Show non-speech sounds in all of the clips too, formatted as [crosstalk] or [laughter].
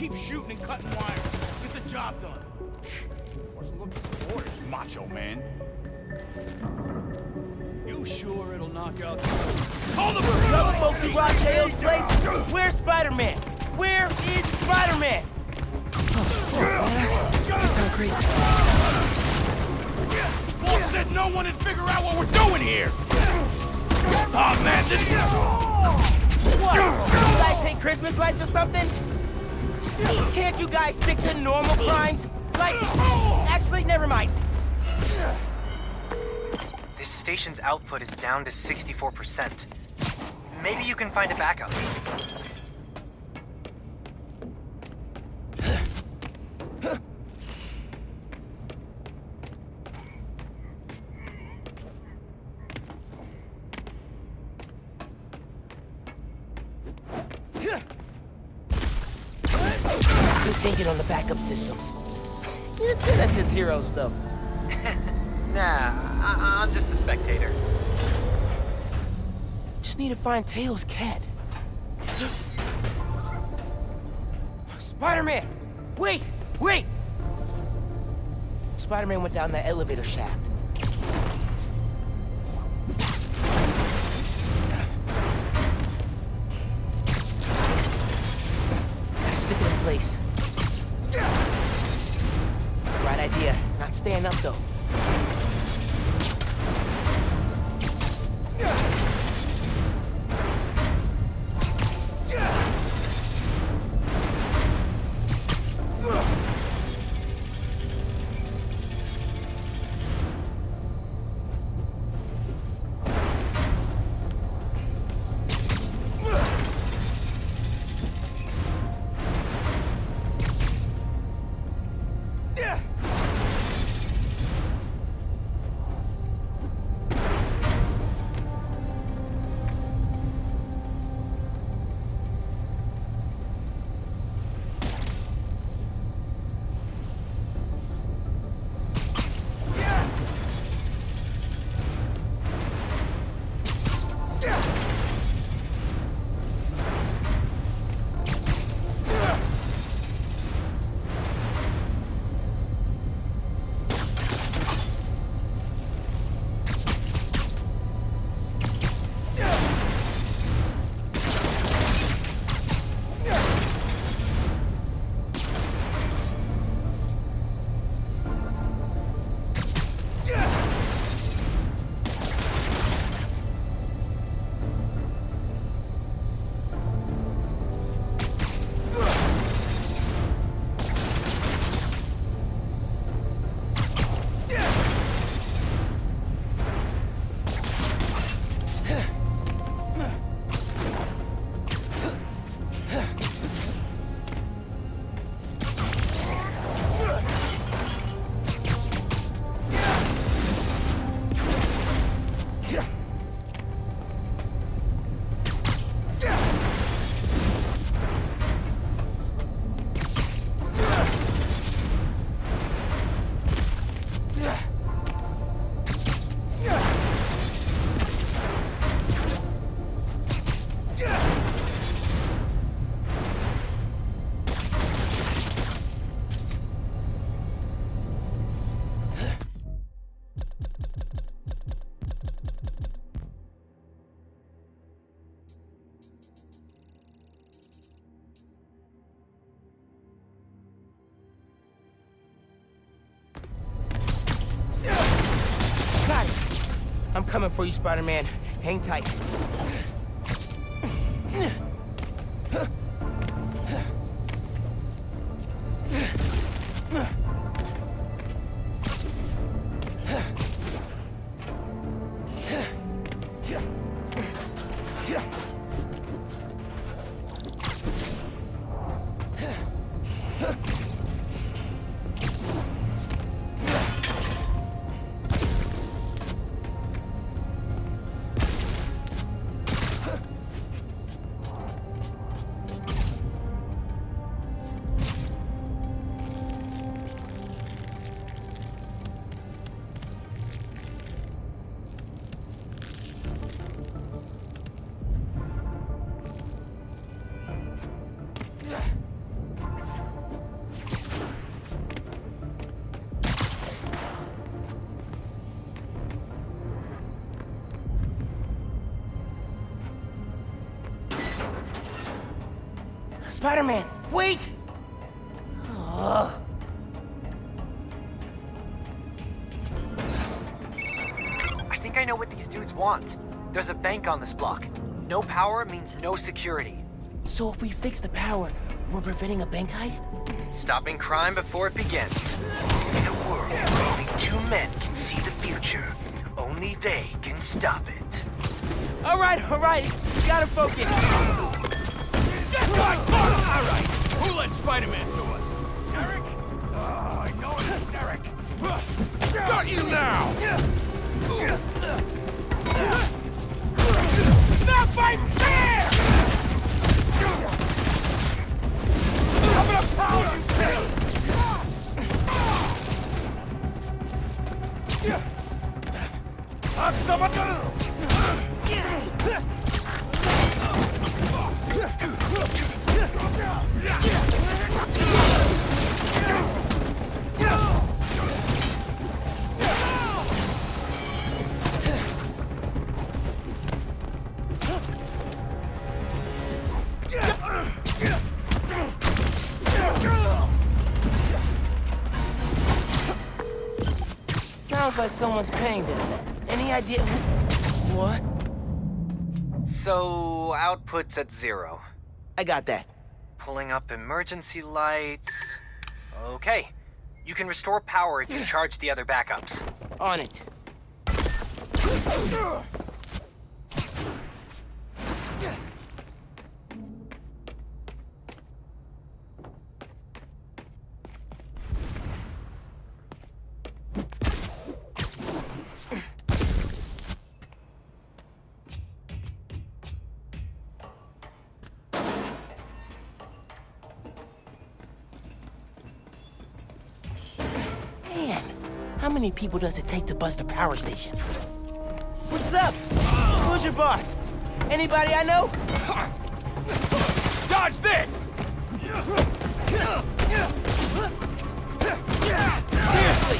keep shooting and cutting wires. Get the job done. Wasn't looking for orders, macho man. You sure it'll knock out Call the Hello, folks who rob Teo's place. Where's Spider-Man? Where is Spider-Man? Oh, You sound crazy. Boss said no one would figure out what we're doing here! Oh man, this is... What? You guys hate Christmas lights or something? Can't you guys stick to normal crimes? Like, actually, never mind. This station's output is down to 64%. Maybe you can find a backup. Good thinking on the backup systems. You're good at this hero stuff. [laughs] Nah, I- I'm just a spectator. Just need to find Teo's cat. Spider-Man! Wait! Wait! Spider-Man went down that elevator shaft. Gotta stick it in place. Staying up, though. Got I'm coming for you, Spider-Man. Hang tight. Spider-Man, wait! Ugh. I think I know what these dudes want. There's a bank on this block. No power means no security. So if we fix the power, we're preventing a bank heist? Stopping crime before it begins. In a world where only two men can see the future, only they can stop it. All right, all right, we gotta focus. All right, who let Spider-Man do it? Derek? Oh, I know it's Derek. Got you now! Not fight fair! I'm gonna pound you! I'm Sounds like someone's paying them. Any idea who... What? So, output's at zero. I got that. Pulling up emergency lights. Okay. You can restore power if you charge the other backups. On it. How many people does it take to bust a power station? What's up? Who's your boss? Anybody I know? Dodge this! Seriously,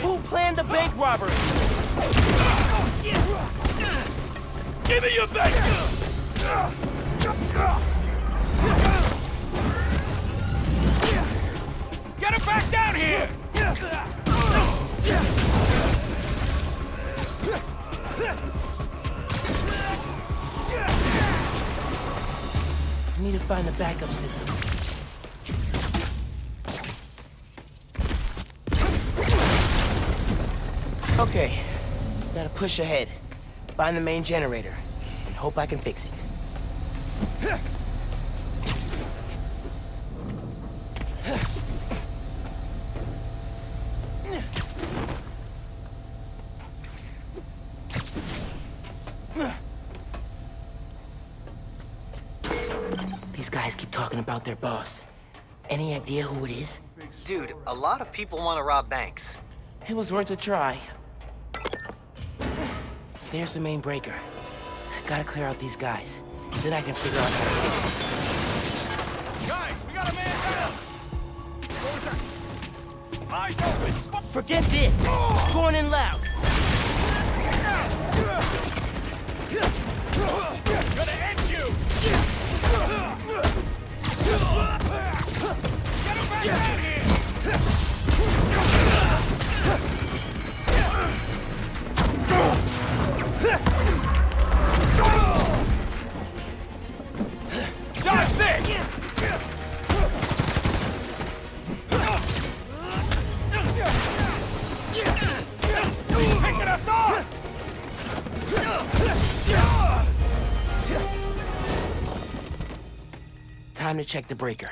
who planned the bank robbery? Give me your bank! Get him back down here! I need to find the backup systems. Okay, gotta push ahead. Find the main generator, and hope I can fix it. Guys keep talking about their boss. Any idea who it is? Dude, a lot of people want to rob banks. It was worth a try. There's the main breaker. Gotta clear out these guys. Then I can figure out how to fix it. Guys, we got a man down! What? Eyes open! Forget this! Going in loud! Time to check the breaker.